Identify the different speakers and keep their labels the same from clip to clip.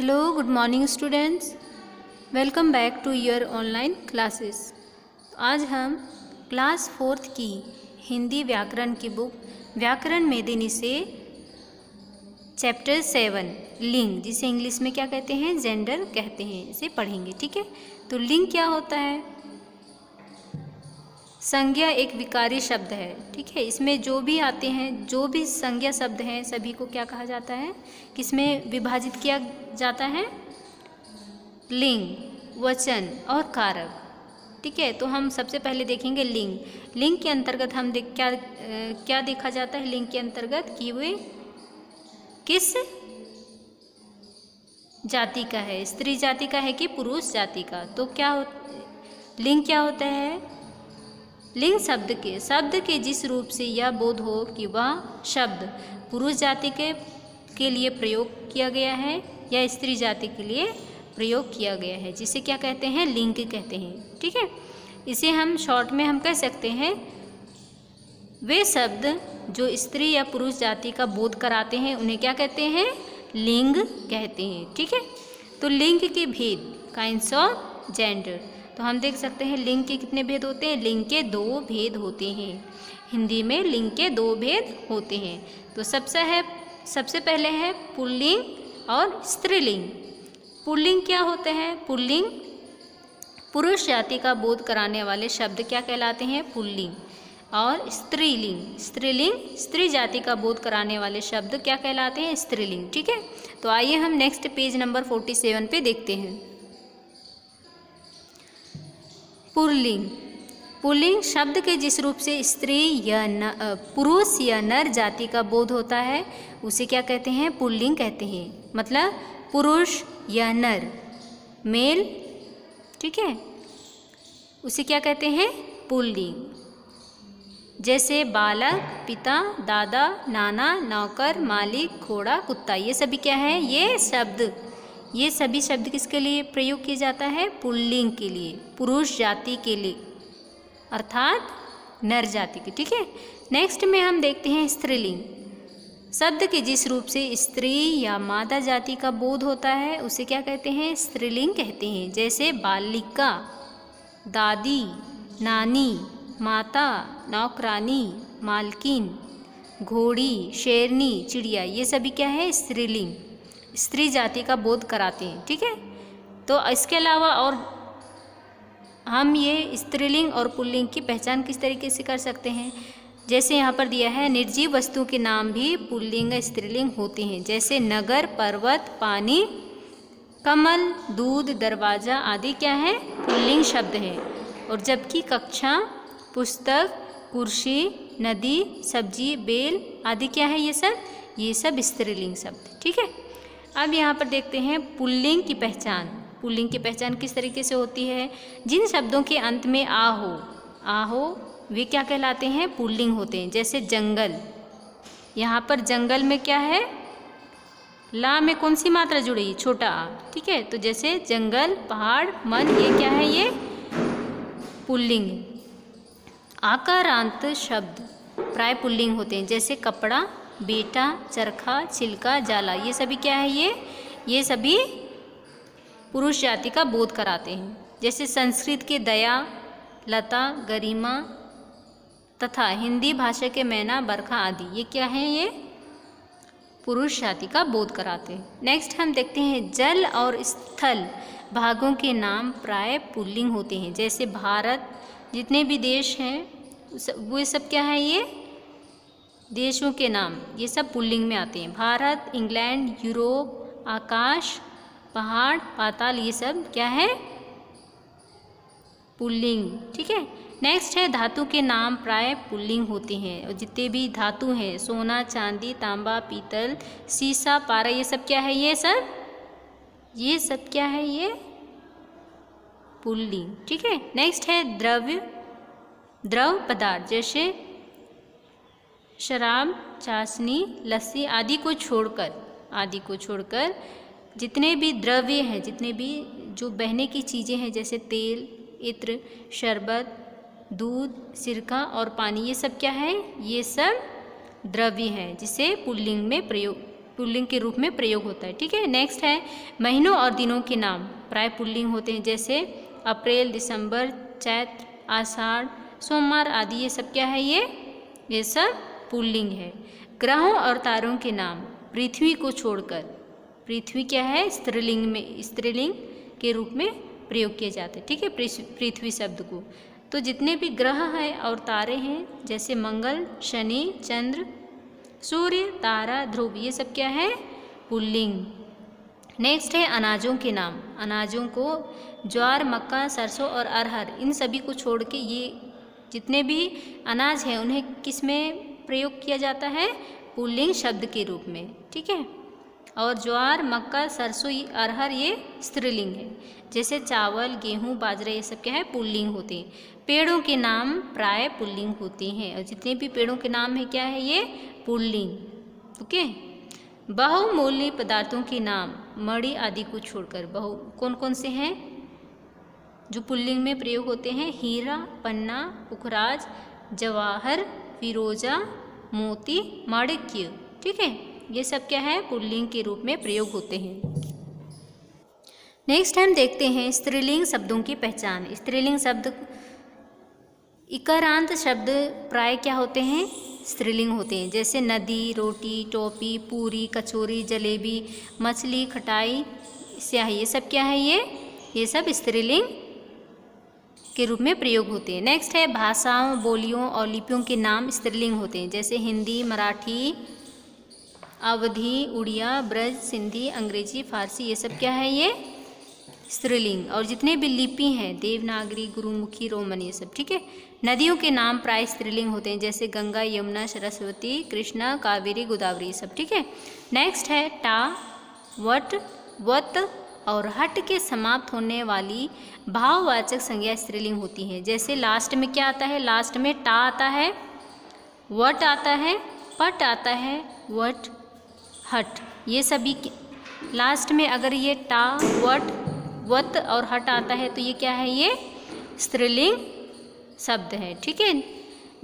Speaker 1: Hello, good morning students welcome back to your online classes आज हम class fourth की हिंदी व्याकरण की बुक व्याकरण मेदिनी से चैप्टर सेवन लिंग जिसे इंग्लिश में क्या कहते हैं? जेंडर कहते हैं इसे पढ़ेंगे ठीक है? तो लिंग क्या होता है? संज्ञा एक विकारी शब्द है, ठीक है? इसमें जो भी आते हैं, जो भी संज्ञा शब्द हैं, सभी को क्या कहा जाता है? किसमें विभाजित किया जाता है? लिंग, वचन और कारक, ठीक है? तो हम सबसे पहले देखेंगे लिंग। लिंग के अंतर्गत हम देख, क्या क्या देखा जाता है? लिंग के अंतर्गत कि वे किस जाति का है? स्त्री जाति का है कि पुरुष जाति का? तो क्या हो, लिंग क्या होता है? लिंग शब्द के शब्द के जिस रूप से यह बोध हो कि वह शब्द पुरुष जाति के के लिए प्रयोग किया गया है या स्त्री जाति के लिए प्रयोग किया गया है, जिसे क्या कहते हैं? लिंग कहते हैं। ठीक है? इसे हम शॉर्ट में हम कह सकते हैं, वे शब्द जो स्त्री या पुरुष जाति का बोध कराते हैं, उन्हें क्या कहते हैं? लिंग कहते हैं। ठीक है? तो लिंग के भेद काइंस ऑफ़ जेंडर तो हम देख सकते हैं लिंग के कितने भेद होते हैं। लिंग के दो भेद होते हैं। हिंदी में लिंग के दो भेद होते हैं। तो सबसे है, सबसे पहले है पुल्लिंग और स्त्रीलिंग। पुल्लिंग क्या होते हैं? पुल्लिंग पुरुष जाति का बोध कराने वाले शब्द क्या कहलाते हैं? पुल्लिंग और स्त्रीलिंग। स्त्रीलिंग, स्त्री जाति का बोध कराने वाले शब्द क्या कहलाते हैं? स्त्रीलिंग। ठीक है? तो आइए हम next page number forty seven पे देखते हैं। पुरलिंग पुल्लिंग शब्द के जिस रूप से स्त्री या न पुरुष या नर जाति का बोध होता है, उसे क्या कहते हैं? पुल्लिंग कहते हैं। मतलब पुरुष या नर। मेल, ठीक है? उसे क्या कहते हैं? पुल्लिंग। जैसे बालक, पिता, दादा, नाना, नौकर, मालिक, घोड़ा, कुत्ता, ये सभी क्या है? ये शब्द। ये सभी शब्द किसके लिए प्रयोग किया जाता है? पुल्लिंग के लिए, पुरुष जाति के लिए, अर्थात नर जाति के, ठीक है? नेक्स्ट में हम देखते हैं स्त्रीलिंग। शब्द के जिस रूप से स्त्री या माता जाति का बोध होता है, उसे क्या कहते हैं? स्त्रीलिंग कहते हैं। जैसे बालिका, दादी, नानी, माता, नौकरानी, मालकिन, घोड़ी, शेरनी, चिड़िया, ये सभी क्या है? स्त्रीलिंग। स्त्री जाति का बोध कराते हैं, ठीक है? तो इसके अलावा और हम ये स्त्रीलिंग और पुल्लिंग की पहचान किस तरीके से कर सकते हैं? जैसे यहाँ पर दिया है, निर्जीव वस्तु के नाम भी पुल्लिंग, स्त्रीलिंग होते हैं, जैसे नगर, पर्वत, पानी, कमल, दूध, दरवाज़ा आदि क्या है? पुल्लिंग शब्द है। और जबकि कक्षा, पुस्तक, कुर्सी, नदी, सब्ज़ी, बेल आदि क्या है ये सब? ये सब स्त्रीलिंग शब्द, ठीक है? अब यहाँ पर देखते हैं पुल्लिंग की पहचान। पुल्लिंग की पहचान किस तरीके से होती है? जिन शब्दों के अंत में आ हो आ हो, वे क्या कहलाते हैं? पुल्लिंग होते हैं, जैसे जंगल। यहाँ पर जंगल में क्या है? ला में कौन सी मात्रा जुड़ी छोटा आ, ठीक है? तो जैसे जंगल, पहाड़ मन ये क्या है ये? पुल्लिंग। आकारांत शब्द प्राय पुल्लिंग होते हैं, जैसे कपड़ा बेटा, चरखा, छिलका, जाला, ये सभी क्या है ये? ये सभी पुरुष जाति का बोध कराते हैं। जैसे संस्कृत के दया, लता, गरिमा तथा हिंदी भाषा के मैना, बरखा आदि, ये क्या है ये? पुरुष जाति का बोध कराते हैं। नेक्स्ट हम देखते हैं जल और स्थल, भागों के नाम प्राय पुल्लिंग होते हैं। जैसे भारत, जितने भी देश हैं वो सब क्या है ये? देशों के नाम, ये सब पुल्लिंग में आते हैं। भारत, इंग्लैंड, यूरोप, आकाश, पहाड़, पाताल, ये सब क्या है? पुल्लिंग, ठीक है? नेक्स्ट है, धातु के नाम प्राय पुल्लिंग होते हैं। और जितने भी धातु हैं, सोना, चांदी, तांबा, पीतल, सीसा, पारा, ये सब क्या है ये सब? ये सब क्या है ये? पुल्लिंग, ठीक है? नेक्स्ट है, द्रव्य, द्रव पदार्थ, जैसे शराब, चाशनी, लस्सी आदि को छोड़कर, आदि को छोड़कर जितने भी द्रव्य हैं, जितने भी जो बहने की चीज़ें हैं, जैसे तेल, इत्र, शरबत, दूध, सिरका और पानी, ये सब क्या है? ये सब द्रव्य है, जिसे पुल्लिंग में प्रयोग, पुल्लिंग के रूप में प्रयोग होता है, ठीक है? नेक्स्ट है, महीनों और दिनों के नाम, प्राय पुल्लिंग होते हैं, जैसे अप्रैल, दिसंबर, चैत्र, आषाढ़, सोमवार आदि, ये सब क्या है ये? ये सब पुल्लिंग है। ग्रहों और तारों के नाम पृथ्वी को छोड़कर। पृथ्वी क्या है? स्त्रीलिंग में स्त्रीलिंग के रूप में प्रयोग किए जाते हैं। ठीक है? पृथ्वी शब्द को। तो जितने भी ग्रह हैं और तारे हैं, जैसे मंगल, शनि, चंद्र, सूर्य, तारा, ध्रुव, ये सब क्या है? पुल्लिंग। नेक्स्ट है अनाजों के नाम। अनाजों को ज्वार, मक्का, सरसों और अरहर, इन सभी को छोड़ के ये जितने भी अनाज हैं, उन्हें किसमें प्रयोग किया जाता है पुल्लिंग शब्द के रूप में, ठीक है? और ज्वार, मक्का, सरसों अरहर, ये स्त्रीलिंग है। जैसे चावल, गेहूँ, बाजरा, ये सब क्या है? पुल्लिंग होते हैं। पेड़ों के नाम प्राय पुल्लिंग होते हैं। और जितने भी पेड़ों के नाम है, क्या है ये? पुल्लिंग, ओके? बहुमूल्य पदार्थों के नाम, मणि आदि को छोड़कर बहु कौन कौन से हैं? जो पुल्लिंग में प्रयोग होते हैं, हीरा, पन्ना पुखराज जवाहर फिरोजा मोती माणिक्य। ठीक है? ये सब क्या है? पुल्लिंग के रूप में प्रयोग होते हैं। नेक्स्ट हम देखते हैं स्त्रीलिंग शब्दों की पहचान। स्त्रीलिंग शब्द, इकारांत शब्द प्राय क्या होते हैं? स्त्रीलिंग होते हैं। जैसे नदी, रोटी, टोपी, पूरी, कचौरी, जलेबी, मछली, खटाई, स्याही। ये सब क्या है ये? ये सब स्त्रीलिंग के रूप में प्रयोग होते हैं। नेक्स्ट है, भाषाओं, बोलियों और लिपियों के नाम स्त्रीलिंग होते हैं। जैसे हिंदी, मराठी, अवधि, उड़िया, ब्रज, सिंधी, अंग्रेज़ी, फारसी, ये सब क्या है ये? स्त्रीलिंग। और जितने भी लिपि हैं, देवनागरी, गुरुमुखी, रोमन, ये सब, ठीक है? नदियों के नाम प्राय स्त्रीलिंग होते हैं। जैसे गंगा, यमुना, सरस्वती, कृष्णा, कावेरी, गोदावरी सब, ठीक है? नेक्स्ट है, टा, वट, वत और हट के समाप्त होने वाली भाववाचक संज्ञा स्त्रीलिंग होती है। जैसे लास्ट में क्या आता है? लास्ट में टा आता है, वट आता है, पट आता है, वट, हट। ये सभी लास्ट में अगर ये टा, वट, वत और हट आता है तो ये क्या है? ये स्त्रीलिंग शब्द है, ठीक है?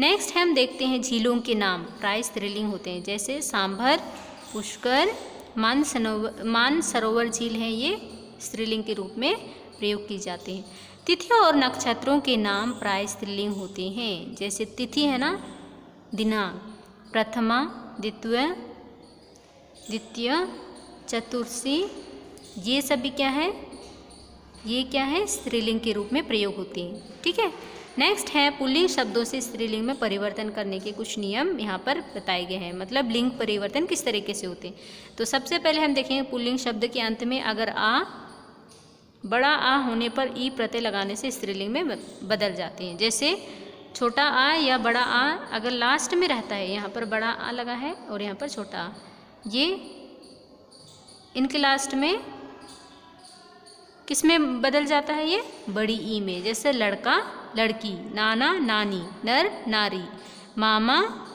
Speaker 1: नेक्स्ट हम देखते हैं झीलों के नाम। प्राय स्त्रीलिंग होते हैं, जैसे सांभर, पुष्कर मान सरोवर मान सरोवर झील है ये, स्त्रीलिंग के रूप में प्रयोग की जाते हैं। तिथियों और नक्षत्रों के नाम प्राय स्त्रीलिंग होते हैं। जैसे तिथि है ना दिनांक प्रथमा, द्वितीय द्वितीय चतुर्थी ये सभी क्या है? ये क्या है? स्त्रीलिंग के रूप में प्रयोग होती हैं। ठीक है? नेक्स्ट है पुल्लिंग शब्दों से स्त्रीलिंग में परिवर्तन करने के कुछ नियम यहाँ पर बताए गए हैं। मतलब लिंग परिवर्तन किस तरीके से होते हैं? तो सबसे पहले हम देखेंगे पुल्लिंग शब्द के अंत में अगर आ, बड़ा आ होने पर ई प्रत्यय लगाने से स्त्रीलिंग में बदल जाते हैं। जैसे छोटा आ या बड़ा आ, अगर लास्ट में रहता है, यहाँ पर बड़ा आ लगा है और यहाँ पर छोटा आ। ये, इनके लास्ट में किसमें बदल जाता है ये? बड़ी ई में, जैसे लड़का, लड़की, नाना, नानी, नर, नारी, मामा,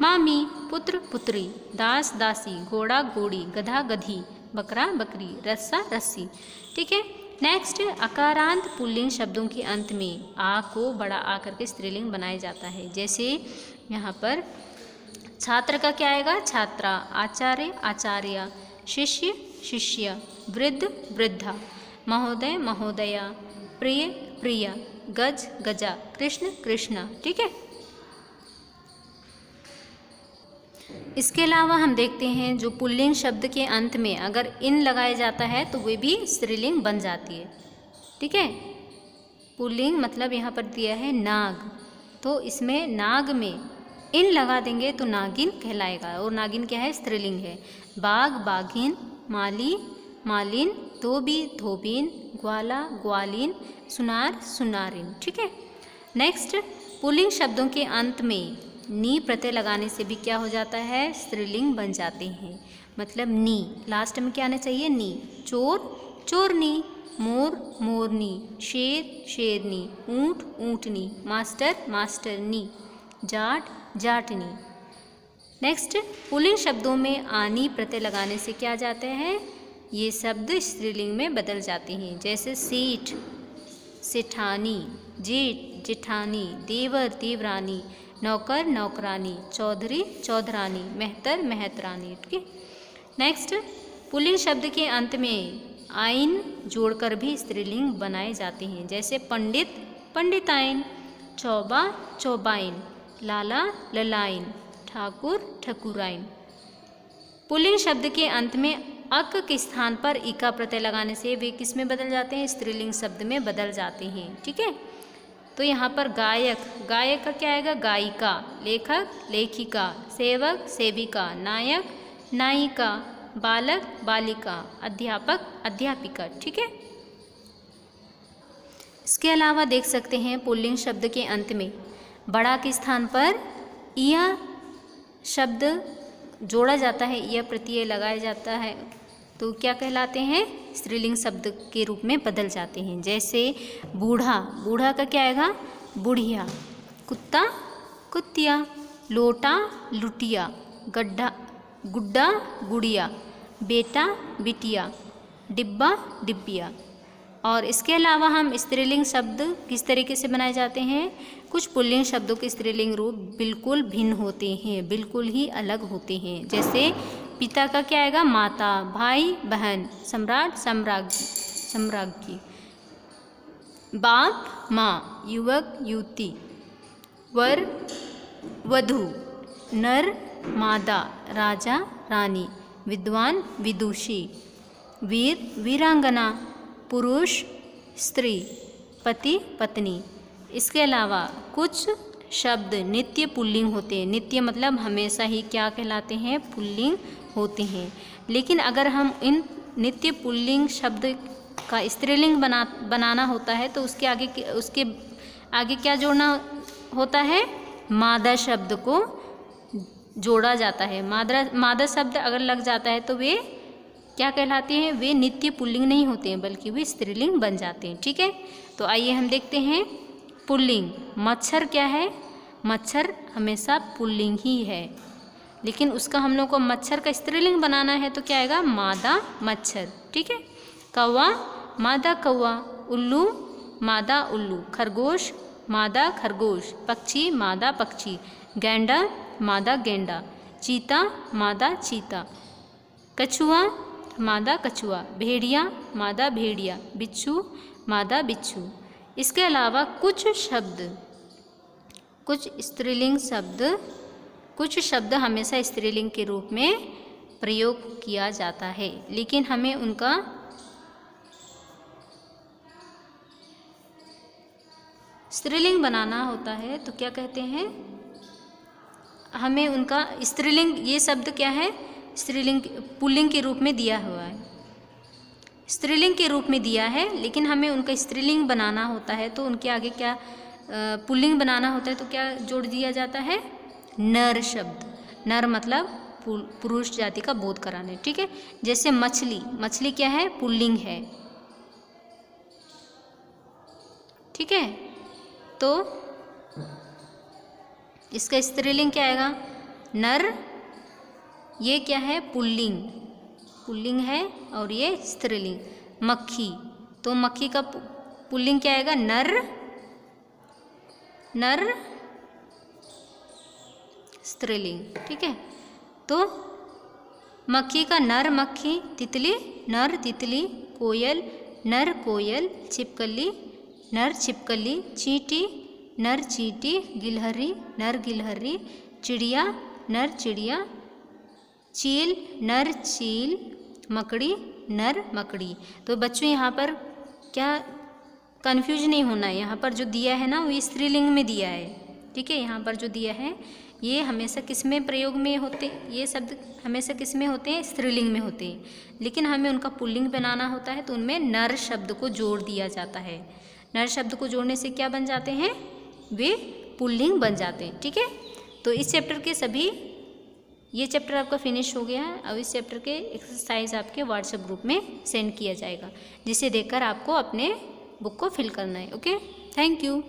Speaker 1: मामी, पुत्र, पुत्री, दास, दासी, घोड़ा, घोड़ी, गधा, गधी, बकरा, बकरी, रस्सा, रस्सी। ठीक है? नेक्स्ट अकारांत पुल्लिंग शब्दों के अंत में आ को बड़ा आ करके स्त्रीलिंग बनाया जाता है। जैसे यहाँ पर, छात्र का क्या आएगा? छात्रा, आचार्य आचार्य, शिष्य शिष्य, वृद्ध, वृद्धा। महोदय, महोदया, प्रिय प्रिय, गज, गजा, कृष्ण कृष्ण, ठीक है? इसके अलावा हम देखते हैं जो पुल्लिंग शब्द के अंत में अगर इन लगाया जाता है तो वे भी स्त्रीलिंग बन जाती है। ठीक है? पुल्लिंग मतलब यहाँ पर दिया है नाग। तो इसमें नाग में इन लगा देंगे तो नागिन कहलाएगा और नागिन क्या है? स्त्रीलिंग है। बाघ बाघिन, माली मालिन, धोबी, धोबिन, ग्वाला, ग्वालिन, सुनार, सुनारिन, ठीक है? नेक्स्ट पुलिंग शब्दों के अंत में नी प्रत्यय लगाने से भी क्या हो जाता है? स्त्रीलिंग बन जाते हैं। मतलब नी लास्ट में क्या आना चाहिए? नी, चोर, चोरनी, मोर, मोरनी, शेर, शेरनी, ऊँट, ऊंटनी, मास्टर, मास्टरनी, जाट, जाटनी। नेक्स्ट पुलिंग शब्दों में आनी प्रत्यय लगाने से क्या जाते हैं? ये शब्द स्त्रीलिंग में बदल जाते हैं, जैसे सीठ, सेठानी, जेठ, जेठानी, देवर, देवरानी, नौकर, नौकरानी, चौधरी, चौधरानी, मेहतर, मेहतरानी, ठीक नेक्स्ट पुल्लिंग शब्द के अंत में आइन जोड़कर भी स्त्रीलिंग बनाए जाते हैं, जैसे पंडित, पंडिताइन, चौबा, चौबाइन, लाला, ललाइन, ठाकुर, ठकुराइन। पुलिंग शब्द के अंत में अक के स्थान पर इका प्रत्यय लगाने से वे किसमें बदल जाते हैं? स्त्रीलिंग शब्द में बदल जाते हैं, ठीक है? तो यहाँ पर गायक गायक का क्या आएगा? गायिका, लेखक, लेखिका, सेवक, सेविका, नायक, नायिका, बालक, बालिका, अध्यापक, अध्यापिका, ठीक है? इसके अलावा देख सकते हैं पुल्लिंग शब्द के अंत में, बड़ा के स्थान पर यह शब्द जोड़ा जाता है यह प्रत्यय लगाया जाता है। तो क्या कहलाते हैं? स्त्रीलिंग शब्द के रूप में बदल जाते हैं। जैसे बूढ़ा बूढ़ा का क्या आएगा? बुढ़िया, कुत्ता, कुत्तिया, लोटा, लुटिया, गड्ढा, गुड्डा, गुड़िया, बेटा, बिटिया, डिब्बा, डिब्बिया। और इसके अलावा हम स्त्रीलिंग शब्द किस तरीके से बनाए जाते हैं? कुछ पुल्लिंग शब्दों के स्त्रीलिंग रूप बिल्कुल भिन्न होते हैं, बिल्कुल ही अलग होते हैं। जैसे पिता का क्या आएगा? माता, भाई, बहन, सम्राट, सम्राज्ञी सम्राज्ञी। बाप, माँ, युवक, युवती। वर, वधु। नर, मादा, राजा, रानी। विद्वान, विदुषी। वीर, वीरांगना। पुरुष, स्त्री। पति, पत्नी। इसके अलावा कुछ शब्द नित्य पुल्लिंग होते हैं। नित्य मतलब हमेशा ही क्या कहलाते हैं? पुल्लिंग होते हैं। लेकिन अगर हम इन नित्य पुल्लिंग शब्द का स्त्रीलिंग बना, बनाना होता है तो उसके आगे उसके आगे क्या जोड़ना होता है? मादा शब्द को जोड़ा जाता है। मादा मादा शब्द अगर लग जाता है तो वे क्या कहलाते हैं? वे नित्य पुल्लिंग नहीं होते हैं, बल्कि वे स्त्रीलिंग बन जाते हैं। ठीक है? तो आइए हम देखते हैं पुल्लिंग। मच्छर क्या है? मच्छर हमेशा पुल्लिंग ही है। लेकिन उसका हम लोग को मच्छर का स्त्रीलिंग बनाना है तो क्या आएगा? मादा मच्छर। ठीक है? कौवा, मादा कौवा, उल्लू, मादा उल्लू। खरगोश, मादा खरगोश। पक्षी, मादा पक्षी। गेंडा, मादा गेंडा। चीता, मादा चीता। कछुआ, मादा कछुआ। भेड़िया, मादा भेड़िया। बिच्छू, मादा बिच्छू। इसके अलावा कुछ शब्द, कुछ स्त्रीलिंग शब्द कुछ शब्द हमेशा स्त्रीलिंग के रूप में प्रयोग किया जाता है, लेकिन हमें उनका स्त्रीलिंग बनाना होता है तो क्या कहते हैं? हमें उनका स्त्रीलिंग, ये शब्द क्या है? स्त्रीलिंग, पुल्लिंग के रूप में दिया हुआ है। स्त्रीलिंग के रूप में दिया है, लेकिन हमें उनका स्त्रीलिंग बनाना होता है तो उनके आगे क्या पुल्लिंग बनाना होता है तो क्या जोड़ दिया जाता है? नर शब्द। नर मतलब पुरुष जाति का बोध कराने, ठीक है? जैसे मछली मछली क्या है? पुल्लिंग है। ठीक है? तो इसका स्त्रीलिंग क्या आएगा? नर, ये क्या है? पुल्लिंग। पुल्लिंग है और ये स्त्रीलिंग। मक्खी तो मक्खी का पुल्लिंग क्या आएगा? नर। नर स्त्रीलिंग, ठीक है? तो मक्खी का नर मक्खी, तितली, नर तितली, कोयल, नर कोयल, छिपकली, नर छिपकली, चींटी, नर चींटी, गिलहरी, नर गिलहरी, चिड़िया, नर चिड़िया, चील, नर चील, मकड़ी, नर मकड़ी। तो बच्चों, यहाँ पर क्या कन्फ्यूज़ नहीं होना है। यहाँ पर जो दिया है ना, वो स्त्रीलिंग में दिया है, ठीक है? यहाँ पर जो दिया है ये हमेशा किसमें प्रयोग में होते, ये शब्द हमेशा किसमें होते हैं? स्त्रीलिंग में होते हैं। लेकिन हमें उनका पुल्लिंग बनाना होता है तो उनमें नर शब्द को जोड़ दिया जाता है। नर शब्द को जोड़ने से क्या बन जाते हैं? वे पुल्लिंग बन जाते हैं, ठीक है? तो इस चैप्टर के सभी, ये चैप्टर आपका फिनिश हो गया है। अब इस चैप्टर के एक्सरसाइज आपके व्हाट्सएप ग्रुप में सेंड किया जाएगा, जिसे देखकर आपको अपने बुक को फिल करना है ओके थैंक यू